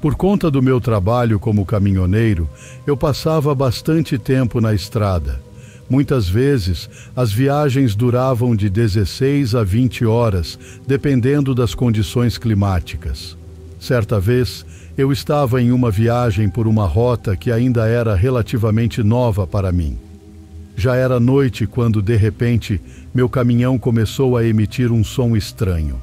Por conta do meu trabalho como caminhoneiro, eu passava bastante tempo na estrada. Muitas vezes, as viagens duravam de 16 a 20 horas, dependendo das condições climáticas. Certa vez, eu estava em uma viagem por uma rota que ainda era relativamente nova para mim. Já era noite quando, de repente, meu caminhão começou a emitir um som estranho.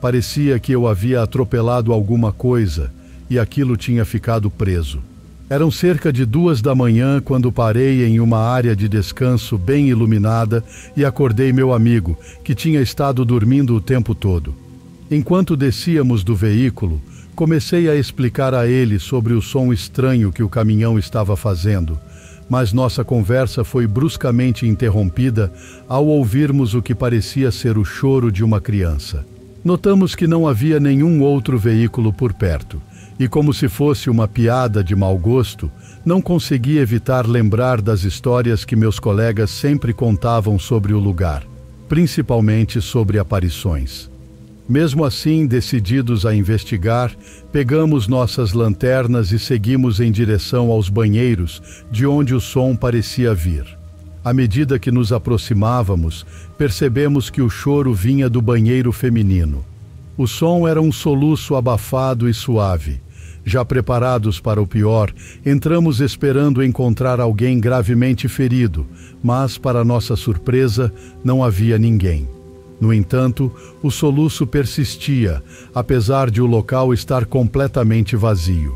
Parecia que eu havia atropelado alguma coisa e aquilo tinha ficado preso. Eram cerca de duas da manhã quando parei em uma área de descanso bem iluminada e acordei meu amigo, que tinha estado dormindo o tempo todo. Enquanto descíamos do veículo, comecei a explicar a ele sobre o som estranho que o caminhão estava fazendo, mas nossa conversa foi bruscamente interrompida ao ouvirmos o que parecia ser o choro de uma criança. Notamos que não havia nenhum outro veículo por perto e, como se fosse uma piada de mau gosto, não consegui evitar lembrar das histórias que meus colegas sempre contavam sobre o lugar, principalmente sobre aparições. Mesmo assim, decididos a investigar, pegamos nossas lanternas e seguimos em direção aos banheiros, de onde o som parecia vir. À medida que nos aproximávamos, percebemos que o choro vinha do banheiro feminino. O som era um soluço abafado e suave já preparados para o pior, entramos esperando encontrar alguém gravemente ferido, mas, para nossa surpresa, não havia ninguém. No entanto, o soluço persistia, apesar de o local estar completamente vazio.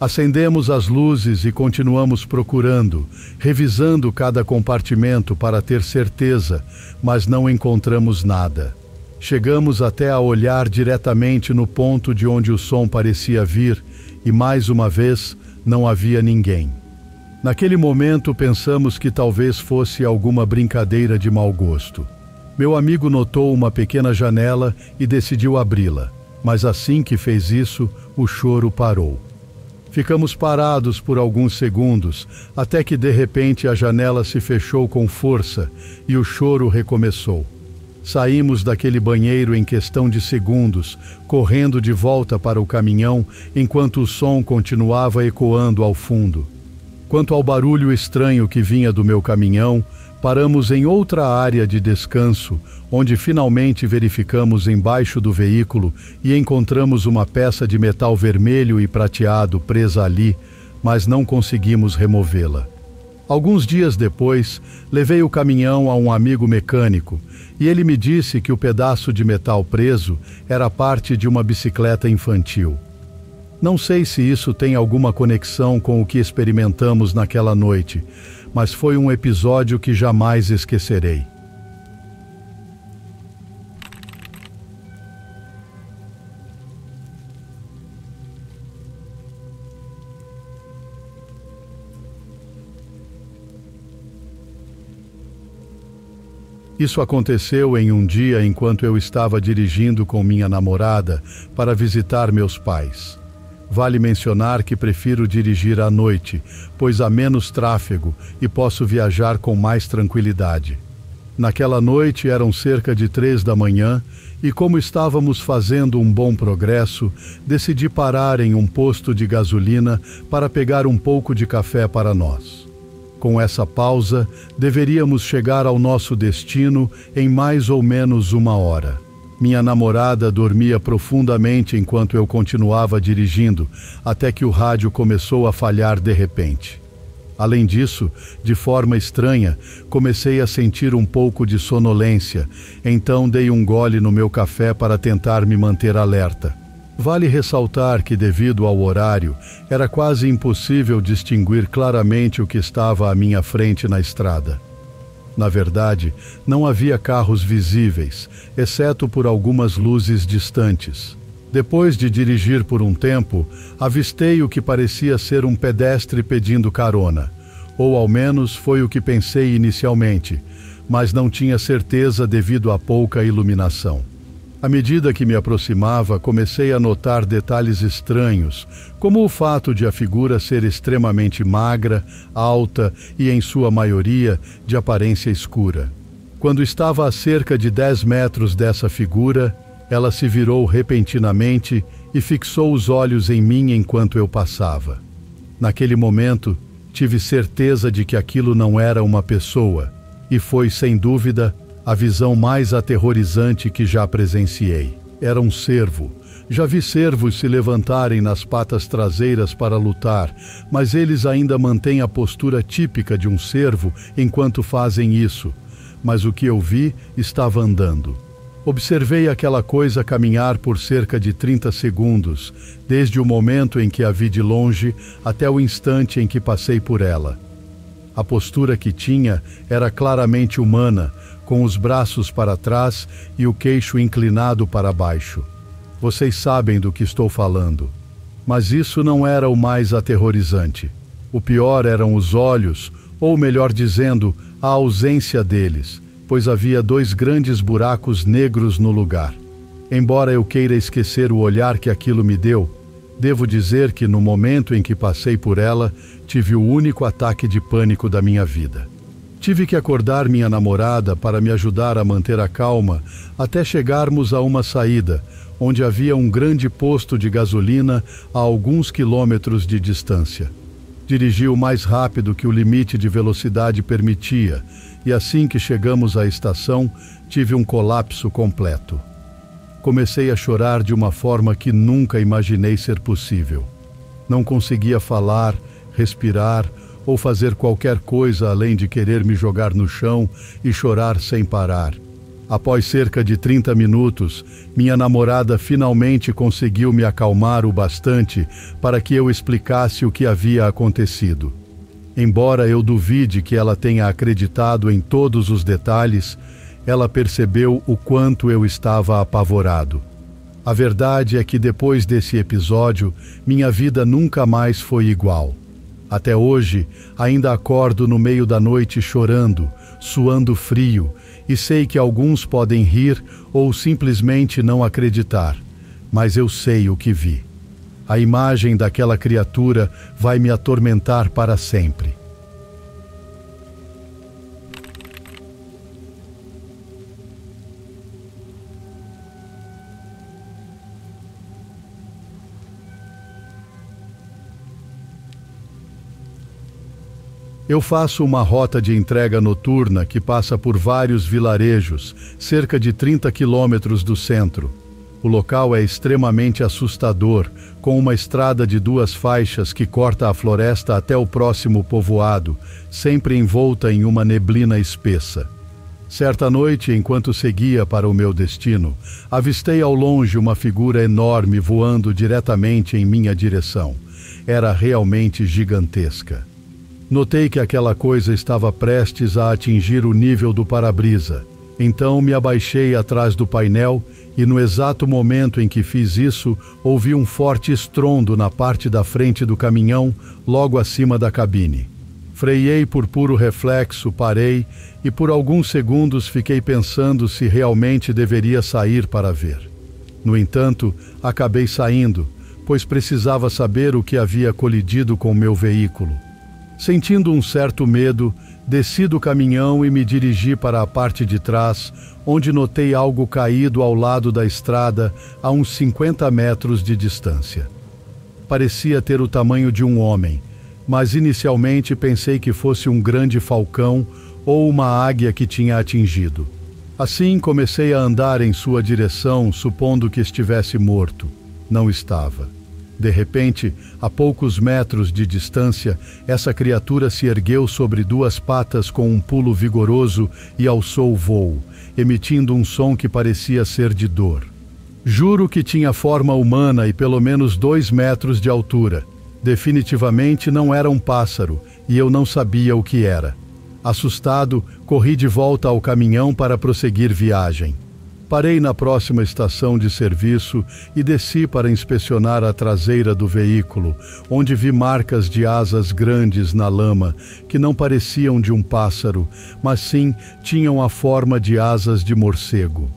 Acendemos as luzes e continuamos procurando, revisando cada compartimento para ter certeza, mas não encontramos nada. Chegamos até a olhar diretamente no ponto de onde o som parecia vir e mais uma vez não havia ninguém. Naquele momento pensamos que talvez fosse alguma brincadeira de mau gosto. Meu amigo notou uma pequena janela e decidiu abri-la, mas assim que fez isso, o choro parou. Ficamos parados por alguns segundos, até que de repente a janela se fechou com força e o choro recomeçou. Saímos daquele banheiro em questão de segundos, correndo de volta para o caminhão, enquanto o som continuava ecoando ao fundo. Quanto ao barulho estranho que vinha do meu caminhão, paramos em outra área de descanso, onde finalmente verificamos embaixo do veículo e encontramos uma peça de metal vermelho e prateado presa ali, mas não conseguimos removê-la. Alguns dias depois, levei o caminhão a um amigo mecânico e ele me disse que o pedaço de metal preso era parte de uma bicicleta infantil. Não sei se isso tem alguma conexão com o que experimentamos naquela noite, mas foi um episódio que jamais esquecerei. Isso aconteceu em um dia enquanto eu estava dirigindo com minha namorada para visitar meus pais. Vale mencionar que prefiro dirigir à noite, pois há menos tráfego e posso viajar com mais tranquilidade. Naquela noite eram cerca de três da manhã e, como estávamos fazendo um bom progresso, decidi parar em um posto de gasolina para pegar um pouco de café para nós. Com essa pausa, deveríamos chegar ao nosso destino em mais ou menos uma hora. Minha namorada dormia profundamente enquanto eu continuava dirigindo, até que o rádio começou a falhar de repente. Além disso, de forma estranha, comecei a sentir um pouco de sonolência, então dei um gole no meu café para tentar me manter alerta. Vale ressaltar que, devido ao horário, era quase impossível distinguir claramente o que estava à minha frente na estrada. Na verdade, não havia carros visíveis, exceto por algumas luzes distantes. Depois de dirigir por um tempo, avistei o que parecia ser um pedestre pedindo carona. Ou ao menos foi o que pensei inicialmente, mas não tinha certeza devido à pouca iluminação. À medida que me aproximava, comecei a notar detalhes estranhos, como o fato de a figura ser extremamente magra, alta e, em sua maioria, de aparência escura. Quando estava a cerca de 10 metros dessa figura, Ela se virou repentinamente e fixou os olhos em mim enquanto eu passava. Naquele momento, tive certeza de que aquilo não era uma pessoa, e foi, sem dúvida, a visão mais aterrorizante que já presenciei. Era um cervo. Já vi cervos se levantarem nas patas traseiras para lutar, mas eles ainda mantêm a postura típica de um cervo enquanto fazem isso. Mas o que eu vi estava andando. Observei aquela coisa caminhar por cerca de 30 segundos, desde o momento em que a vi de longe até o instante em que passei por ela. A postura que tinha era claramente humana, com os braços para trás e o queixo inclinado para baixo. Vocês sabem do que estou falando. Mas isso não era o mais aterrorizante. O pior eram os olhos, ou melhor dizendo, a ausência deles pois havia dois grandes buracos negros no lugar. Embora eu queira esquecer o olhar que aquilo me deu, devo dizer que no momento em que passei por ela, tive o único ataque de pânico da minha vida. Tive que acordar minha namorada para me ajudar a manter a calma até chegarmos a uma saída, onde havia um grande posto de gasolina a alguns quilômetros de distância. Dirigi o mais rápido que o limite de velocidade permitia, e assim que chegamos à estação, tive um colapso completo. Comecei a chorar de uma forma que nunca imaginei ser possível. Não conseguia falar, respirar ou fazer qualquer coisa além de querer me jogar no chão e chorar sem parar. Após cerca de 30 minutos, minha namorada finalmente conseguiu me acalmar o bastante para que eu explicasse o que havia acontecido. Embora eu duvide que ela tenha acreditado em todos os detalhes, ela percebeu o quanto eu estava apavorado. A verdade é que depois desse episódio, minha vida nunca mais foi igual. Até hoje, ainda acordo no meio da noite chorando, suando frio, e sei que alguns podem rir ou simplesmente não acreditar, mas eu sei o que vi. A imagem daquela criatura vai me atormentar para sempre. Eu faço uma rota de entrega noturna que passa por vários vilarejos, cerca de 30 quilômetros do centro. O local é extremamente assustador, com uma estrada de duas faixas que corta a floresta até o próximo povoado, sempre envolta em uma neblina espessa. Certa noite, enquanto seguia para o meu destino, avistei ao longe uma figura enorme voando diretamente em minha direção. Era realmente gigantesca. Notei que aquela coisa estava prestes a atingir o nível do para-brisa. Então me abaixei atrás do painel e no exato momento em que fiz isso, ouvi um forte estrondo na parte da frente do caminhão, logo acima da cabine. Freiei por puro reflexo, parei e por alguns segundos fiquei pensando se realmente deveria sair para ver. No entanto, acabei saindo, pois precisava saber o que havia colidido com meu veículo. Sentindo um certo medo, desci do caminhão e me dirigi para a parte de trás, onde notei algo caído ao lado da estrada a uns 50 metros de distância. Parecia ter o tamanho de um homem, mas inicialmente pensei que fosse um grande falcão ou uma águia que tinha atingido. Assim comecei a andar em sua direção, supondo que estivesse morto. Não estava. De repente, a poucos metros de distância, essa criatura se ergueu sobre duas patas com um pulo vigoroso e alçou o voo, emitindo um som que parecia ser de dor. Juro que tinha forma humana e pelo menos dois metros de altura. Definitivamente não era um pássaro e eu não sabia o que era. Assustado, corri de volta ao caminhão para prosseguir viagem. Parei na próxima estação de serviço e desci para inspecionar a traseira do veículo, onde vi marcas de asas grandes na lama que não pareciam de um pássaro, mas sim tinham a forma de asas de morcego.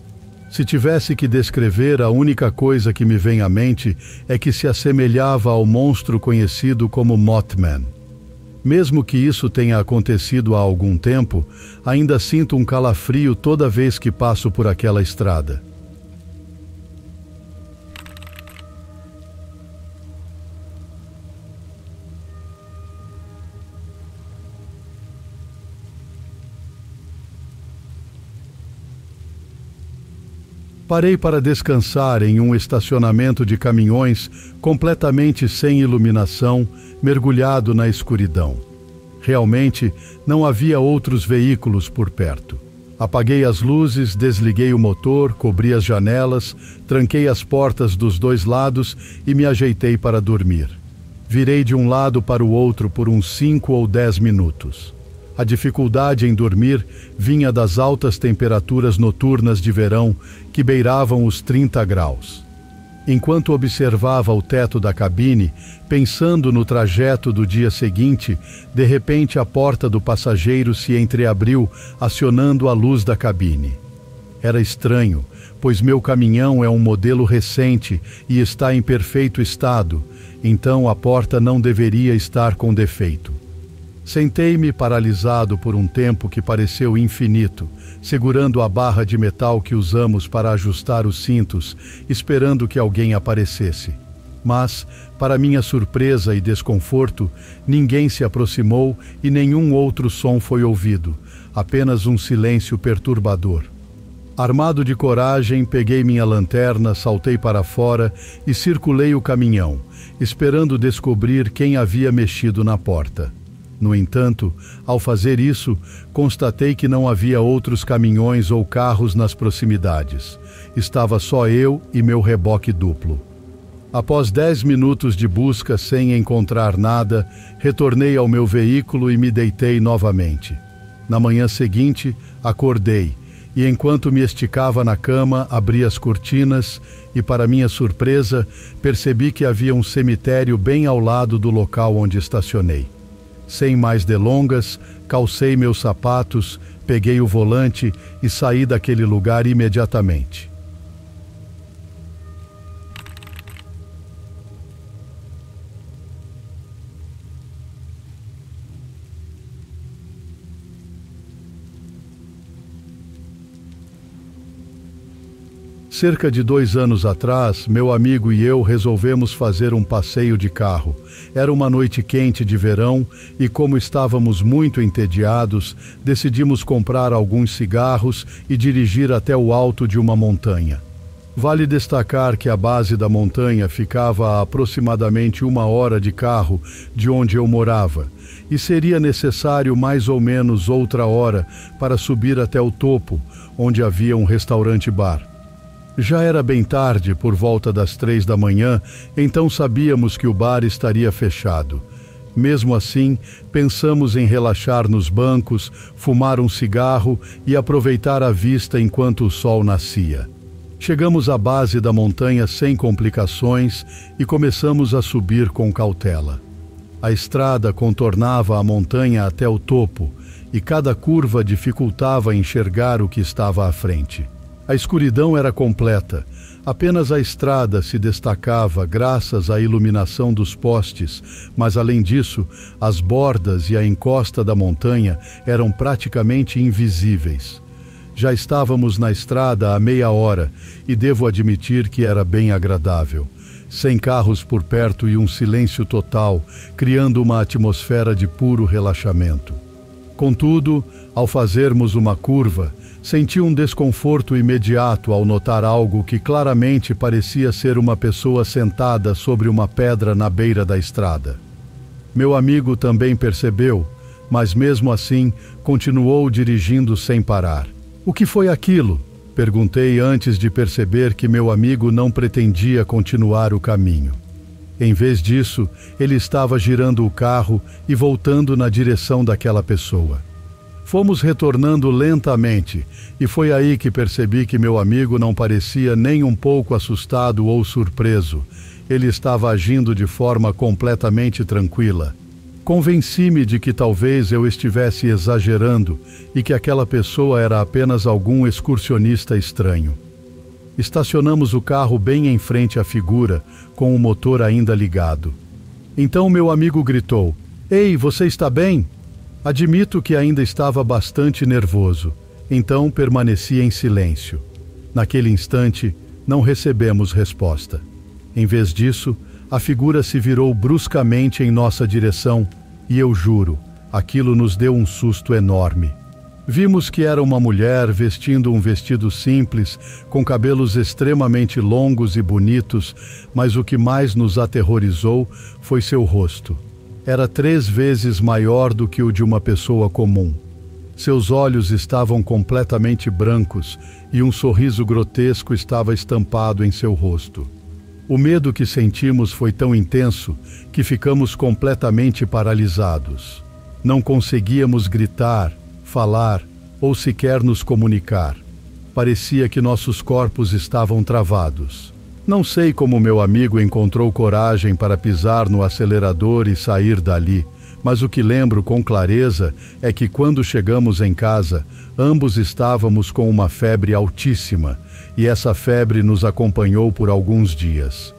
Se tivesse que descrever, a única coisa que me vem à mente é que se assemelhava ao monstro conhecido como Mothman. Mesmo que isso tenha acontecido há algum tempo, ainda sinto um calafrio toda vez que passo por aquela estrada. Parei para descansar em um estacionamento de caminhões completamente sem iluminação, mergulhado na escuridão. Realmente não havia outros veículos por perto. Apaguei as luzes, desliguei o motor, cobri as janelas, tranquei as portas dos dois lados e me ajeitei para dormir. Virei de um lado para o outro por uns cinco ou dez minutos. A dificuldade em dormir vinha das altas temperaturas noturnas de verão que beiravam os 30 graus. Enquanto observava o teto da cabine, pensando no trajeto do dia seguinte, de repente a porta do passageiro se entreabriu, acionando a luz da cabine. Era estranho, pois meu caminhão é um modelo recente e está em perfeito estado, então a porta não deveria estar com defeito. Sentei-me paralisado por um tempo que pareceu infinito, segurando a barra de metal que usamos para ajustar os cintos, esperando que alguém aparecesse. Mas, para minha surpresa e desconforto, ninguém se aproximou e nenhum outro som foi ouvido, apenas um silêncio perturbador. Armado de coragem, peguei minha lanterna, saltei para fora e circulei o caminhão, esperando descobrir quem havia mexido na porta. No entanto, ao fazer isso, constatei que não havia outros caminhões ou carros nas proximidades. Estava só eu e meu reboque duplo. Após dez minutos de busca sem encontrar nada, retornei ao meu veículo e me deitei novamente. Na manhã seguinte, acordei e, enquanto me esticava na cama, abri as cortinas e, para minha surpresa, percebi que havia um cemitério bem ao lado do local onde estacionei. Sem mais delongas, calcei meus sapatos, peguei o volante e saí daquele lugar imediatamente. Cerca de dois anos atrás, meu amigo e eu resolvemos fazer um passeio de carro. Era uma noite quente de verão e, como estávamos muito entediados, decidimos comprar alguns cigarros e dirigir até o alto de uma montanha. Vale destacar que a base da montanha ficava a aproximadamente uma hora de carro de onde eu morava, e seria necessário mais ou menos outra hora para subir até o topo, onde havia um restaurante-bar. Já era bem tarde, por volta das três da manhã, então sabíamos que o bar estaria fechado. Mesmo assim, pensamos em relaxar nos bancos, fumar um cigarro e aproveitar a vista enquanto o sol nascia. Chegamos à base da montanha sem complicações e começamos a subir com cautela. A estrada contornava a montanha até o topo e cada curva dificultava enxergar o que estava à frente. A escuridão era completa. Apenas a estrada se destacava graças à iluminação dos postes, mas além disso, as bordas e a encosta da montanha eram praticamente invisíveis. Já estávamos na estrada há meia hora e devo admitir que era bem agradável. Sem carros por perto e um silêncio total, criando uma atmosfera de puro relaxamento. Contudo, ao fazermos uma curva, Senti um desconforto imediato ao notar algo que claramente parecia ser uma pessoa sentada sobre uma pedra na beira da estrada. Meu amigo também percebeu, mas mesmo assim continuou dirigindo sem parar. O que foi aquilo? Perguntei antes de perceber que meu amigo não pretendia continuar o caminho. Em vez disso, ele estava girando o carro e voltando na direção daquela pessoa. Fomos retornando lentamente, e foi aí que percebi que meu amigo não parecia nem um pouco assustado ou surpreso. Ele estava agindo de forma completamente tranquila. Convenci-me de que talvez eu estivesse exagerando e que aquela pessoa era apenas algum excursionista estranho. Estacionamos o carro bem em frente à figura, com o motor ainda ligado. Então meu amigo gritou: Ei, você está bem? Admito que ainda estava bastante nervoso, então permaneci em silêncio. Naquele instante, não recebemos resposta. Em vez disso, a figura se virou bruscamente em nossa direção e eu juro, aquilo nos deu um susto enorme. Vimos que era uma mulher vestindo um vestido simples, com cabelos extremamente longos e bonitos, mas o que mais nos aterrorizou foi seu rosto. Era três vezes maior do que o de uma pessoa comum. Seus olhos estavam completamente brancos e um sorriso grotesco estava estampado em seu rosto. O medo que sentimos foi tão intenso que ficamos completamente paralisados. Não conseguíamos gritar, falar ou sequer nos comunicar. Parecia que nossos corpos estavam travados. Não sei como meu amigo encontrou coragem para pisar no acelerador e sair dali, mas o que lembro com clareza é que quando chegamos em casa, ambos estávamos com uma febre altíssima e essa febre nos acompanhou por alguns dias.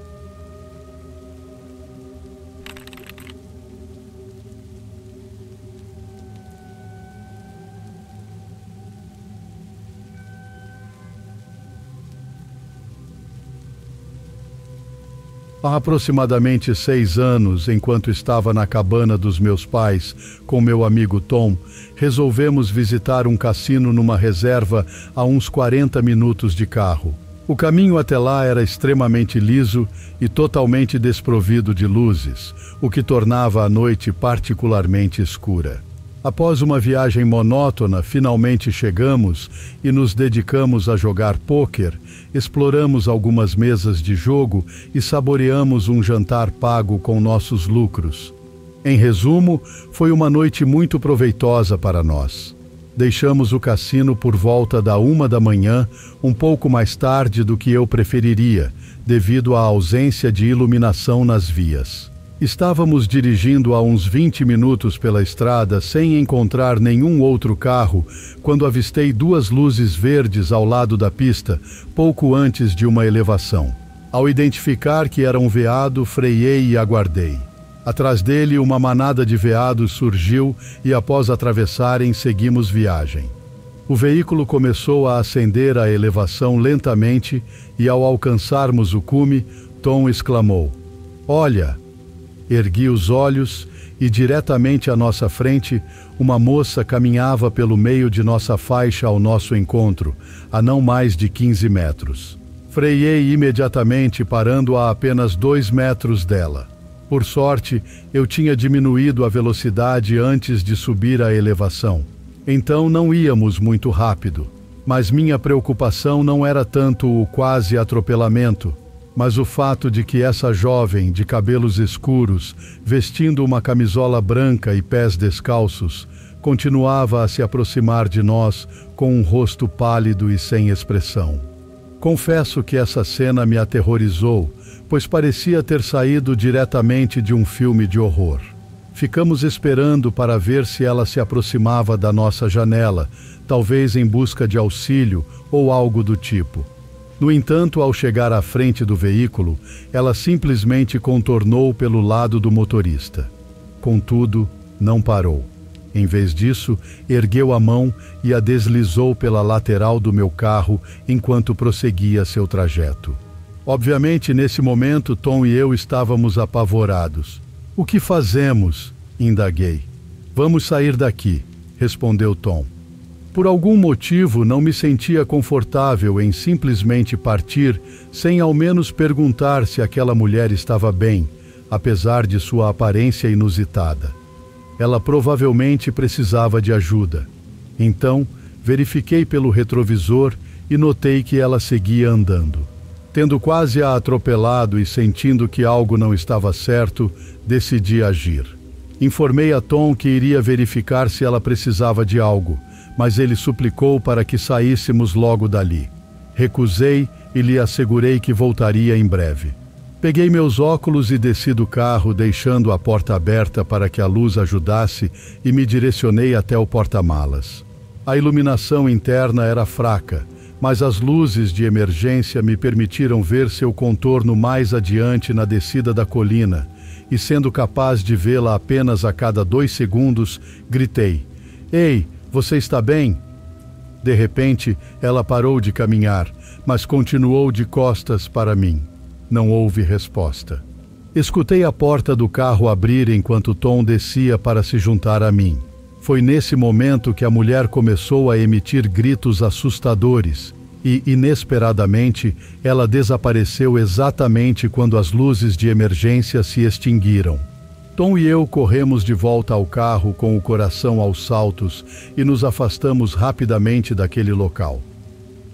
Há aproximadamente seis anos, enquanto estava na cabana dos meus pais com meu amigo Tom, resolvemos visitar um cassino numa reserva a uns 40 minutos de carro. O caminho até lá era extremamente liso e totalmente desprovido de luzes, o que tornava a noite particularmente escura. Após uma viagem monótona, finalmente chegamos e nos dedicamos a jogar pôquer, exploramos algumas mesas de jogo e saboreamos um jantar pago com nossos lucros. Em resumo, foi uma noite muito proveitosa para nós. Deixamos o cassino por volta da uma da manhã, um pouco mais tarde do que eu preferiria, devido à ausência de iluminação nas vias. Estávamos dirigindo a uns 20 minutos pela estrada sem encontrar nenhum outro carro quando avistei duas luzes verdes ao lado da pista, pouco antes de uma elevação. Ao identificar que era um veado, freiei e aguardei. Atrás dele, uma manada de veados surgiu e, após atravessarem, seguimos viagem. O veículo começou a ascender a elevação lentamente e, ao alcançarmos o cume, Tom exclamou: Olha! Ergui os olhos e, diretamente à nossa frente, uma moça caminhava pelo meio de nossa faixa ao nosso encontro, a não mais de 15 metros. Freiei imediatamente, parando a apenas dois metros dela. Por sorte, eu tinha diminuído a velocidade antes de subir a elevação. Então não íamos muito rápido. Mas minha preocupação não era tanto o quase atropelamento, mas o fato de que essa jovem de cabelos escuros, vestindo uma camisola branca e pés descalços, continuava a se aproximar de nós com um rosto pálido e sem expressão. Confesso que essa cena me aterrorizou, pois parecia ter saído diretamente de um filme de horror. Ficamos esperando para ver se ela se aproximava da nossa janela, talvez em busca de auxílio ou algo do tipo. No entanto, ao chegar à frente do veículo, ela simplesmente contornou pelo lado do motorista. Contudo, não parou. Em vez disso, ergueu a mão e a deslizou pela lateral do meu carro enquanto prosseguia seu trajeto. Obviamente, nesse momento, Tom e eu estávamos apavorados. O que fazemos? indaguei. Vamos sair daqui, respondeu Tom. Por algum motivo não me sentia confortável em simplesmente partir sem ao menos perguntar se aquela mulher estava bem, apesar de sua aparência inusitada. Ela provavelmente precisava de ajuda. Então, verifiquei pelo retrovisor e notei que ela seguia andando. Tendo quase a atropelado e sentindo que algo não estava certo, decidi agir. Informei a Tom que iria verificar se ela precisava de algo mas ele suplicou para que saíssemos logo dali. Recusei e lhe assegurei que voltaria em breve. Peguei meus óculos e desci do carro, deixando a porta aberta para que a luz ajudasse, e me direcionei até o porta-malas. A iluminação interna era fraca, mas as luzes de emergência me permitiram ver seu contorno mais adiante na descida da colina, e sendo capaz de vê-la apenas a cada dois segundos, gritei: Ei, você está bem? De repente, ela parou de caminhar, mas continuou de costas para mim. Não houve resposta. Escutei a porta do carro abrir enquanto Tom descia para se juntar a mim. Foi nesse momento que a mulher começou a emitir gritos assustadores e, inesperadamente, ela desapareceu exatamente quando as luzes de emergência se extinguiram. Tom e eu corremos de volta ao carro com o coração aos saltos e nos afastamos rapidamente daquele local.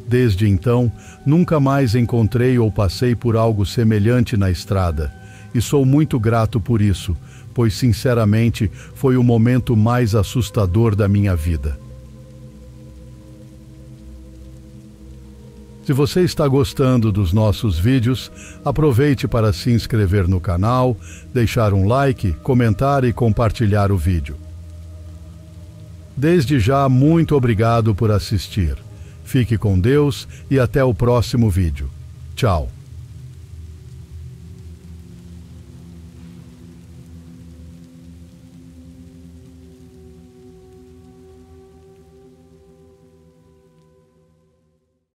Desde então, nunca mais encontrei ou passei por algo semelhante na estrada, e sou muito grato por isso, pois sinceramente foi o momento mais assustador da minha vida. Se você está gostando dos nossos vídeos, aproveite para se inscrever no canal, deixar um like, comentar e compartilhar o vídeo. Desde já, muito obrigado por assistir. Fique com Deus e até o próximo vídeo. Tchau.